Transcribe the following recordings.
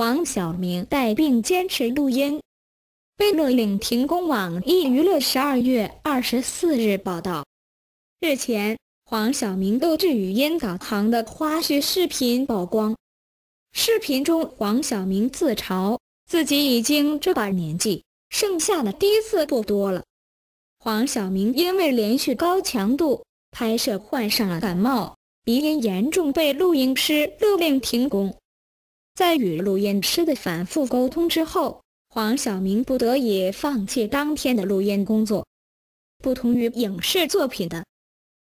黄晓明带病坚持录音。被勒令停工。网易娱乐十二月二十四日报道，日前黄晓明录制语音导航的花絮视频曝光。视频中，黄晓明自嘲自己已经这把年纪，剩下的第一次不多了。黄晓明因为连续高强度拍摄患上了感冒，鼻音严重，被录音师勒令停工。在与录音师的反复沟通之后，黄晓明不得已放弃当天的录音工作。不同于影视作品的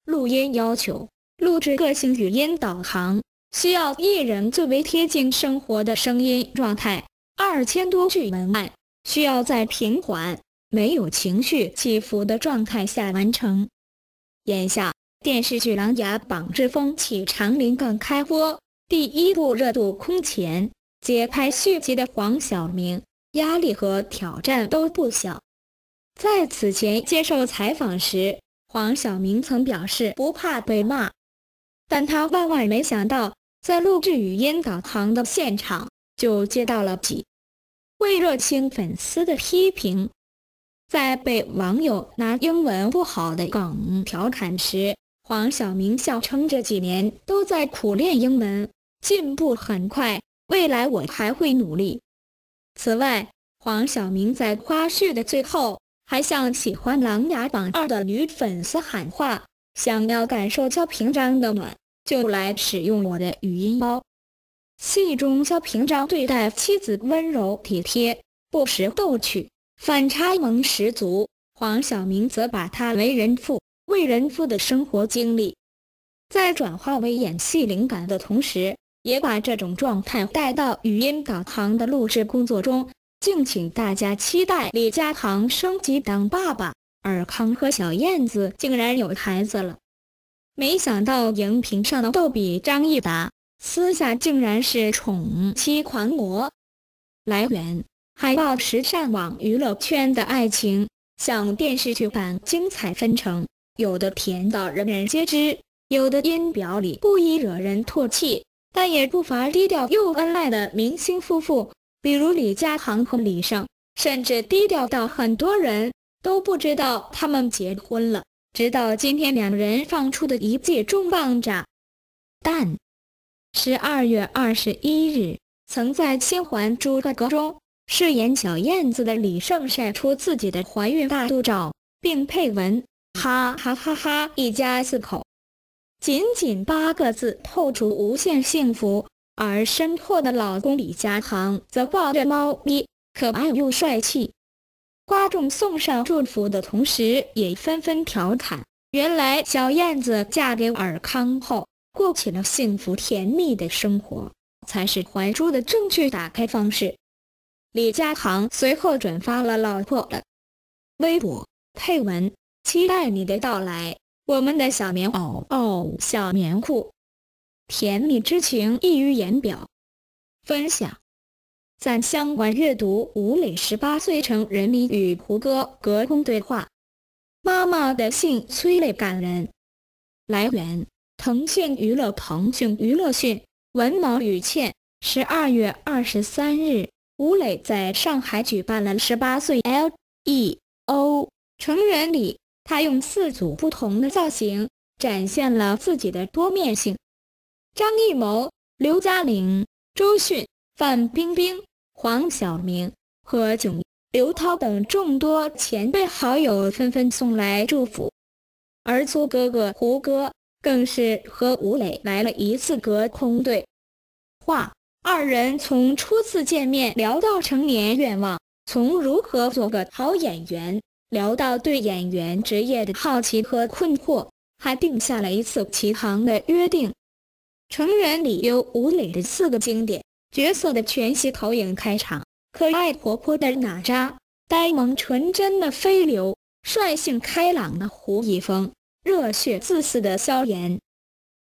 录音要求，录制个性语音导航需要艺人最为贴近生活的声音状态。二千多句文案需要在平缓、没有情绪起伏的状态下完成。眼下电视剧《琅琊榜之风起长林》更开播。第一部热度空前，接拍续集的黄晓明压力和挑战都不小。在此前接受采访时，黄晓明曾表示不怕被骂，但他万万没想到，在录制语音导航的现场就接到了几位热心粉丝的批评。在被网友拿英文不好的梗调侃时，黄晓明笑称这几年都在苦练英文。进步很快，未来我还会努力。此外，黄晓明在花絮的最后还向喜欢《琅琊榜二》的女粉丝喊话：“想要感受萧平章的暖，就来使用我的语音包。”戏中萧平章对待妻子温柔体贴、不时逗趣，反差萌十足。黄晓明则把他为人父、为人夫的生活经历，在转化为演戏灵感的同时。也把这种状态带到语音导航的录制工作中，敬请大家期待李佳航升级当爸爸，尔康和小燕子竟然有孩子了。没想到荧屏上的逗比张益达，私下竟然是宠妻狂魔。来源：海报时尚网娱乐圈的爱情像电视剧般精彩纷呈，有的甜到人人皆知，有的音表里故意惹人唾弃。但也不乏低调又恩爱的明星夫妇，比如李佳航和李晟，甚至低调到很多人都不知道他们结婚了。直到今天，两人放出的一记重磅炸弹。十二月二十一日，曾在《新还珠格格》中饰演小燕子的李晟晒出自己的怀孕大肚照，并配文：“哈哈哈哈，一家四口。”仅仅八个字，透出无限幸福。而身后的老公李佳航则抱着猫咪，可爱又帅气。观众送上祝福的同时，也纷纷调侃：原来小燕子嫁给尔康后，过起了幸福甜蜜的生活，才是怀珠的正确打开方式。李佳航随后转发了老婆的微博，配文：期待你的到来。我们的小棉袄哦，小棉裤，甜蜜之情溢于言表。分享，在相关阅读吴磊十八岁成人礼与胡歌隔空对话，妈妈的信催泪感人。来源：腾讯娱乐腾讯娱乐讯。文毛雨倩，十二月二十三日，吴磊在上海举办了十八岁 L E O 成人礼。他用四组不同的造型展现了自己的多面性。张艺谋、刘嘉玲、周迅、范冰冰、黄晓明、何炅、刘涛等众多前辈好友纷纷送来祝福，而粗哥哥胡歌更是和吴磊来了一次隔空对话。二人从初次见面聊到成年愿望，从如何做个好演员。聊到对演员职业的好奇和困惑，还定下了一次齐航的约定。成人礼由吴磊的四个经典角色的全息投影开场：可爱活泼的娜扎，呆萌纯真的飞流，率性开朗的胡一峰，热血自私的萧炎。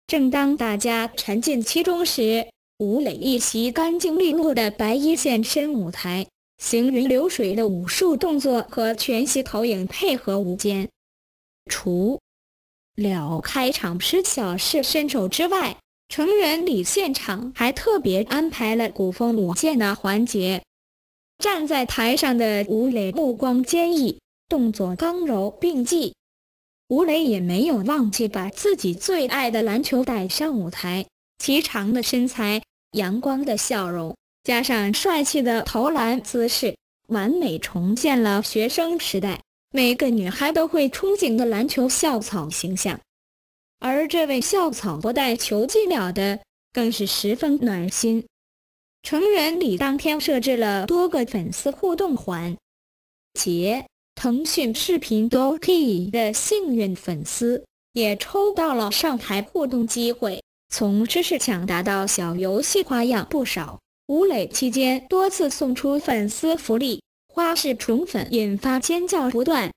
正当大家沉浸其中时，吴磊一袭干净利落的白衣现身舞台。行云流水的武术动作和全息投影配合无间。除了开场时小试身手之外，成人礼现场还特别安排了古风舞剑的环节。站在台上的吴磊目光坚毅，动作刚柔并济。吴磊也没有忘记把自己最爱的篮球带上舞台，颀长的身材、阳光的笑容，加上帅气的投篮姿势，完美重现了学生时代每个女孩都会憧憬的篮球校草形象。而这位校草不带球技了的，更是十分暖心。成人礼当天设置了多个粉丝互动环节。腾讯视频 Doki 的幸运粉丝也抽到了上台互动机会，从知识抢答到小游戏花样不少。吴磊期间多次送出粉丝福利，花式宠粉引发尖叫不断。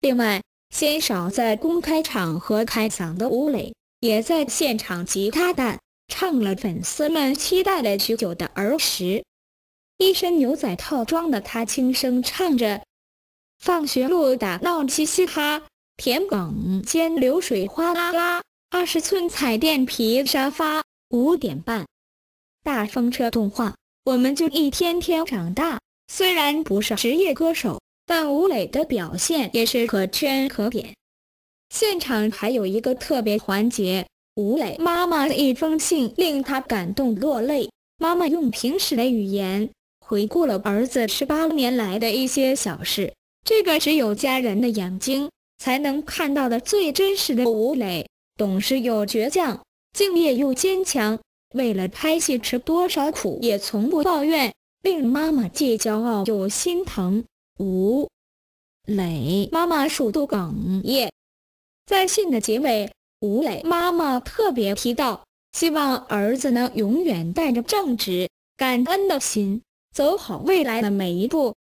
另外，鲜少在公开场合开嗓的吴磊，也在现场吉他弹唱了粉丝们期待了许久的儿时。一身牛仔套装的他轻声唱着。放学路打闹嘻嘻哈，田埂间流水哗啦啦。二十寸彩电皮沙发，五点半，大风车动画，我们就一天天长大。虽然不是职业歌手，但吴磊的表现也是可圈可点。现场还有一个特别环节，吴磊妈妈的一封信令他感动落泪。妈妈用平时的语言回顾了儿子十八年来的一些小事。这个只有家人的眼睛才能看到的最真实的吴磊，懂事又倔强，敬业又坚强，为了拍戏吃多少苦也从不抱怨，令妈妈既骄傲又心疼。吴磊妈妈数度哽咽，在信的结尾，吴磊妈妈特别提到，希望儿子能永远带着正直、感恩的心，走好未来的每一步。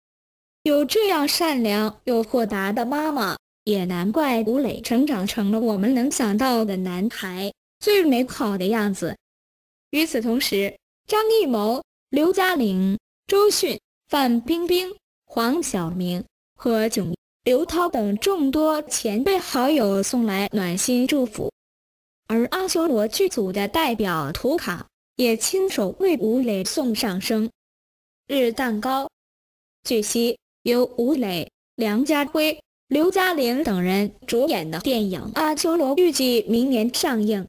有这样善良又豁达的妈妈，也难怪吴磊成长成了我们能想到的男孩最美好的样子。与此同时，张艺谋、刘嘉玲、周迅、范冰冰、黄晓明和囧、刘涛等众多前辈好友送来暖心祝福，而阿修罗剧组的代表图卡也亲手为吴磊送上生日蛋糕。据悉。由吴磊、梁家辉、刘嘉玲等人主演的电影《阿修罗》预计明年上映。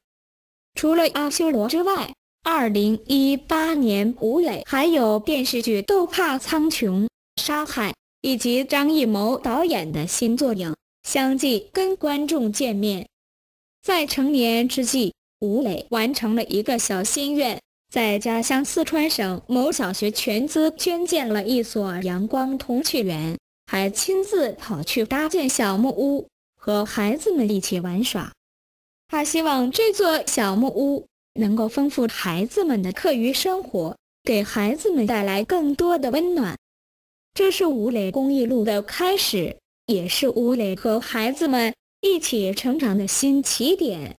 除了《阿修罗》之外，2018年吴磊还有电视剧《斗怕苍穹》、《沙海》，以及张艺谋导演的新作影，相继跟观众见面。在成年之际，吴磊完成了一个小心愿。在家乡四川省某小学全资捐建了一所阳光童趣园，还亲自跑去搭建小木屋，和孩子们一起玩耍。他希望这座小木屋能够丰富孩子们的课余生活，给孩子们带来更多的温暖。这是吴磊公益路的开始，也是吴磊和孩子们一起成长的新起点。